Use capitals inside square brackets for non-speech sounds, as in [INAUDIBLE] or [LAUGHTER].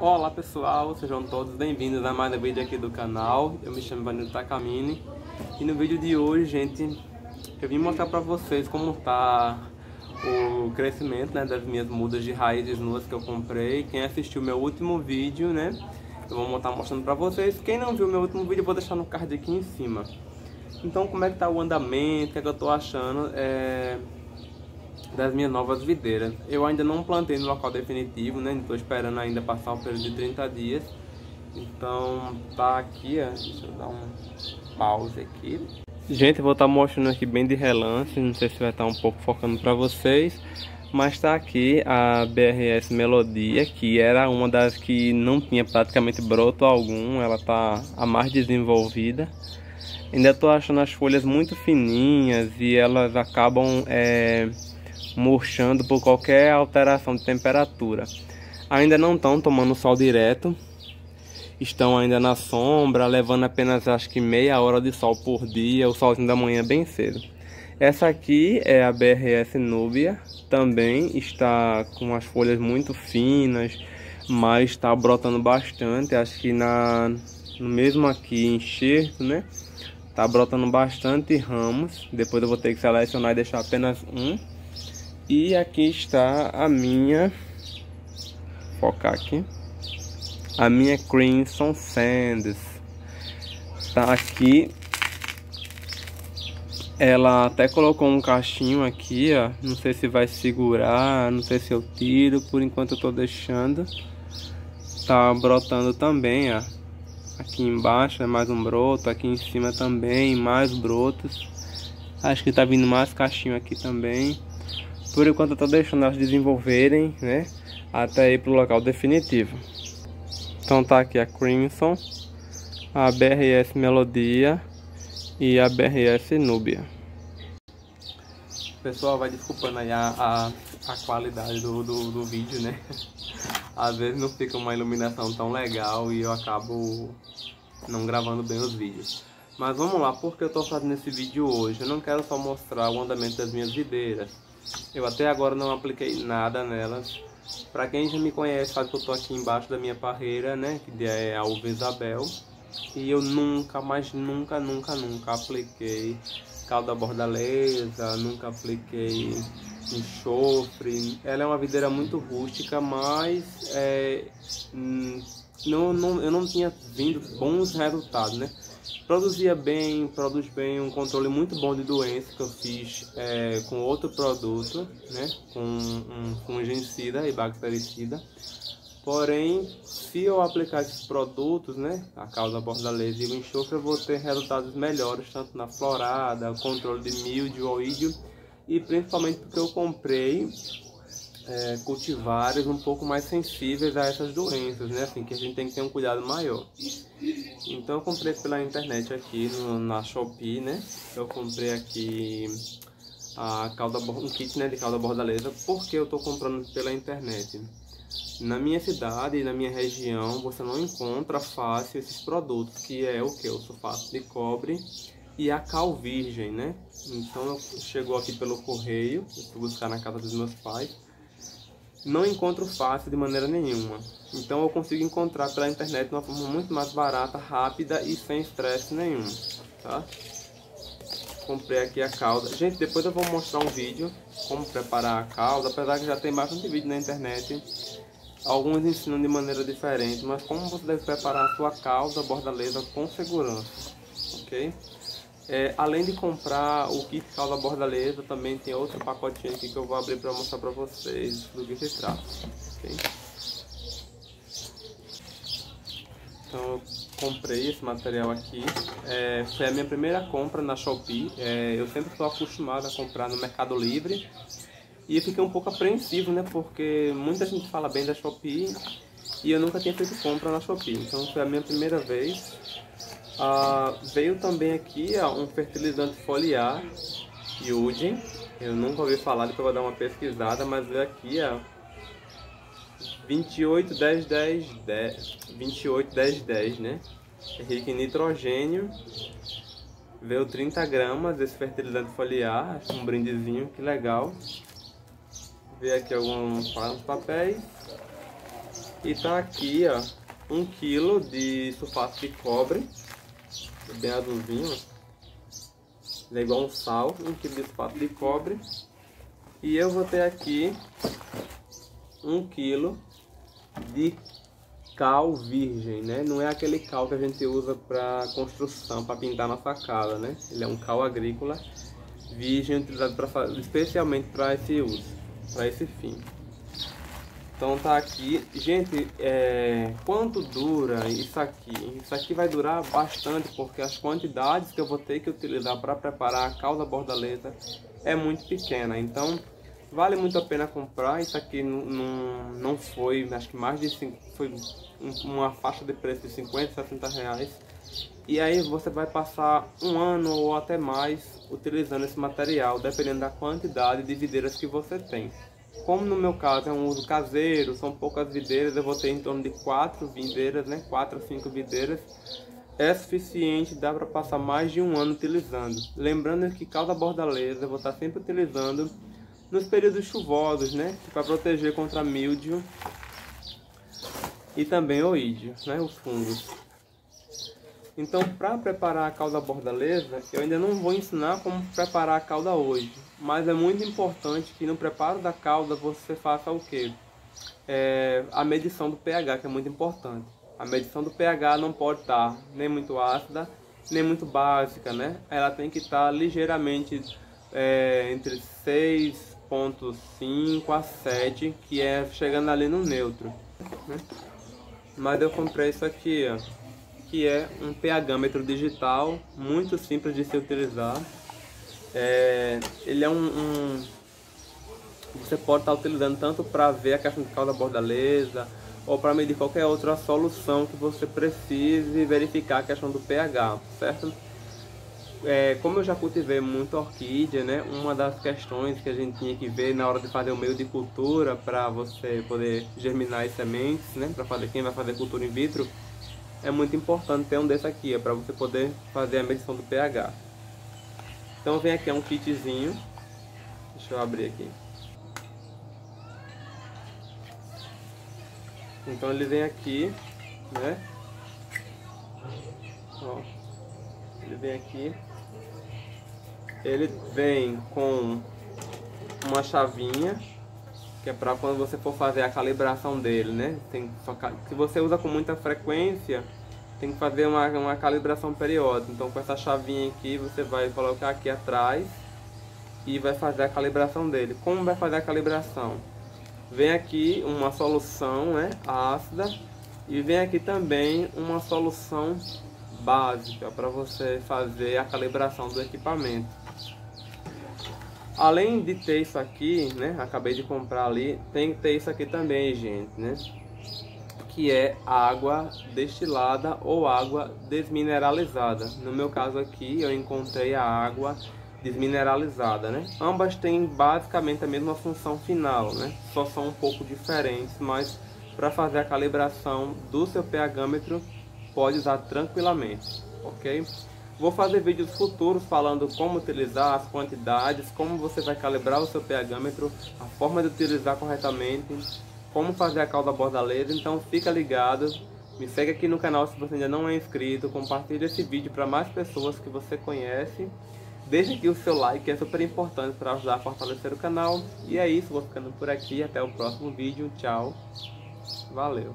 Olá pessoal, sejam todos bem-vindos a mais um vídeo aqui do canal. Eu me chamo Vanildo Takamine e no vídeo de hoje, gente, eu vim mostrar pra vocês como tá o crescimento né, das minhas mudas de raízes nuas que eu comprei. Quem assistiu meu último vídeo, né, eu vou estar mostrando pra vocês. Quem não viu meu último vídeo, eu vou deixar no card aqui em cima. Então, como é que tá o andamento, o que, é que eu tô achando? É das minhas novas videiras. Eu ainda não plantei no local definitivo, né? Estou esperando ainda passar o período de 30 dias. Então tá aqui, ó. Deixa eu dar um pause aqui. Gente, vou estar tá mostrando aqui bem de relance, não sei se vai estar tá um pouco focando para vocês. Mas está aqui a BRS Melodia, que era uma das que não tinha praticamente broto algum, ela está a mais desenvolvida. Ainda estou achando as folhas muito fininhas e elas acabam é, murchando por qualquer alteração de temperatura. Ainda não estão tomando sol direto, estão ainda na sombra, levando apenas acho que meia hora de sol por dia, o solzinho da manhã bem cedo. Essa aqui é a BRS Núbia, também está com as folhas muito finas, mas está brotando bastante, acho que na, mesmo aqui enxerto, né? Tá brotando bastante ramos, depois eu vou ter que selecionar e deixar apenas um. E aqui está a minha, focar aqui, a minha Crimson Sands. Tá aqui, ela até colocou um cachinho aqui, ó. Não sei se vai segurar, não sei se eu tiro, por enquanto eu tô deixando. Tá brotando também, ó. Aqui embaixo é mais um broto, aqui em cima também, mais brotos. Acho que tá vindo mais cachinho aqui também. Por enquanto eu tô deixando elas desenvolverem, né? Até ir pro local definitivo. Então tá aqui a Crimson, a BRS Melodia e a BRS Núbia. Pessoal, vai desculpando aí a, a, a qualidade do, do, do vídeo, né? [LAUGHS] Às vezes não fica uma iluminação tão legal e eu acabo não gravando bem os vídeos. Mas vamos lá, porque eu estou fazendo esse vídeo hoje? Eu não quero só mostrar o andamento das minhas videiras. Eu até agora não apliquei nada nelas. Para quem já me conhece, sabe que eu tô aqui embaixo da minha parreira, né? Que é a Uva Isabel. E eu nunca, mas nunca, nunca, nunca apliquei calda bordaleza, nunca apliquei enxofre. Ela é uma videira muito rústica, mas é, hum, não, não, eu não tinha vindo bons resultados, né? Produzia bem, produz bem, um controle muito bom de doença que eu fiz é, com outro produto, né? Com um fungicida e bactericida. Porém, se eu aplicar esses produtos, né, a causa bordaleza e o enxofre, eu vou ter resultados melhores, tanto na florada, controle de milho, oídio, e principalmente porque eu comprei é, cultivares um pouco mais sensíveis a essas doenças, né? Assim, que a gente tem que ter um cuidado maior. Então eu comprei pela internet aqui no, na Shopee, né? Eu comprei aqui a calda, um kit né, de calda bordaleza. porque eu estou comprando pela internet? Na minha cidade e na minha região você não encontra fácil esses produtos, que é o que? O sulfato de cobre e a cal virgem, né? Então chegou aqui pelo correio, eu fui buscar na casa dos meus pais não encontro fácil de maneira nenhuma. Então eu consigo encontrar pela internet de uma forma muito mais barata, rápida e sem estresse nenhum, tá? Comprei aqui a calda. Gente, depois eu vou mostrar um vídeo como preparar a calda, apesar que já tem bastante vídeo na internet. Alguns ensinam de maneira diferente, mas como você deve preparar a sua calda bordaleza com segurança, ok? É, além de comprar o kit calda bordaleza, também tem outro pacotinho aqui que eu vou abrir para mostrar para vocês do que se trata. Okay? Então eu comprei esse material aqui, é, foi a minha primeira compra na Shopee, é, eu sempre estou acostumado a comprar no Mercado Livre. E eu fiquei um pouco apreensivo, né, porque muita gente fala bem da Shopee e eu nunca tinha feito compra na Shopee, então foi a minha primeira vez ah, veio também aqui ó, um fertilizante foliar Yudin. Eu nunca ouvi falar, depois vou dar uma pesquisada, mas veio aqui ó, 28, 10, 10, 10, 28, 10, 10, né? É rico em nitrogênio. Veio 30 gramas desse fertilizante foliar, um brindezinho, que legal. Veio aqui alguns papéis. E tá aqui, ó, um quilo de sulfato de cobre, bem azulzinho, é igual um sal, um quilo de de cobre. E eu vou ter aqui um quilo de cal virgem, né? Não é aquele cal que a gente usa para construção, para pintar nossa casa, né? Ele é um cal agrícola virgem utilizado pra, especialmente para esse uso, para esse fim. Então tá aqui, gente, é, quanto dura isso aqui? Isso aqui vai durar bastante porque as quantidades que eu vou ter que utilizar para preparar a calda bordaleta é muito pequena. Então Vale muito a pena comprar, isso aqui não, não foi, acho que mais de 5, foi uma faixa de preço de 50, 60 reais. E aí você vai passar um ano ou até mais utilizando esse material, dependendo da quantidade de videiras que você tem. Como no meu caso é um uso caseiro, são poucas videiras, eu vou ter em torno de 4 videiras, né? 4 a 5 videiras. É suficiente, dá para passar mais de um ano utilizando. Lembrando que calda bordaleza eu vou estar sempre utilizando nos períodos chuvosos, né? Para proteger contra mildio e também oídio, né? Os fungos. Então, para preparar a calda bordaleza, eu ainda não vou ensinar como preparar a calda hoje, mas é muito importante que no preparo da calda você faça o quê? É, a medição do pH, que é muito importante. A medição do pH não pode estar nem muito ácida, nem muito básica, né? Ela tem que estar ligeiramente é, entre 6 6.5 a 7, que é chegando ali no neutro. Né? Mas eu comprei isso aqui, ó, que é um pHmetro digital, muito simples de se utilizar. É, ele é um, um, Você pode estar utilizando tanto para ver a questão de cauda bordaleza, ou para medir qualquer outra solução que você precise verificar a questão do pH, certo? é, como eu já cultivei muito orquídea, né, uma das questões que a gente tinha que ver na hora de fazer o meio de cultura para você poder germinar as sementes, né, para fazer quem vai fazer cultura in vitro, é muito importante ter um desse aqui, para você poder fazer a medição do pH. Então vem aqui é um kitzinho, deixa eu abrir aqui. Então ele vem aqui, né? Ó, ele vem aqui ele vem com uma chavinha que é para quando você for fazer a calibração dele, né? Tem, se você usa com muita frequência, tem que fazer uma, uma calibração periódica. Então com essa chavinha aqui você vai colocar aqui atrás e vai fazer a calibração dele. Como vai fazer a calibração? Vem aqui uma solução né, ácida e vem aqui também uma solução básica para você fazer a calibração do equipamento. Além de ter isso aqui, né, acabei de comprar ali, tem que ter isso aqui também, gente, né? Que é água destilada ou água desmineralizada. No meu caso aqui, eu encontrei a água desmineralizada, né? Ambas têm basicamente a mesma função final, né? Só são um pouco diferentes, mas para fazer a calibração do seu pHmetro pode usar tranquilamente, ok? Vou fazer vídeos futuros falando como utilizar as quantidades, como você vai calibrar o seu pHmetro, a forma de utilizar corretamente, como fazer a calda bordaleza, então fica ligado, me segue aqui no canal se você ainda não é inscrito, compartilhe esse vídeo para mais pessoas que você conhece, deixe aqui o seu like, é super importante para ajudar a fortalecer o canal, e é isso, vou ficando por aqui, até o próximo vídeo, tchau, valeu!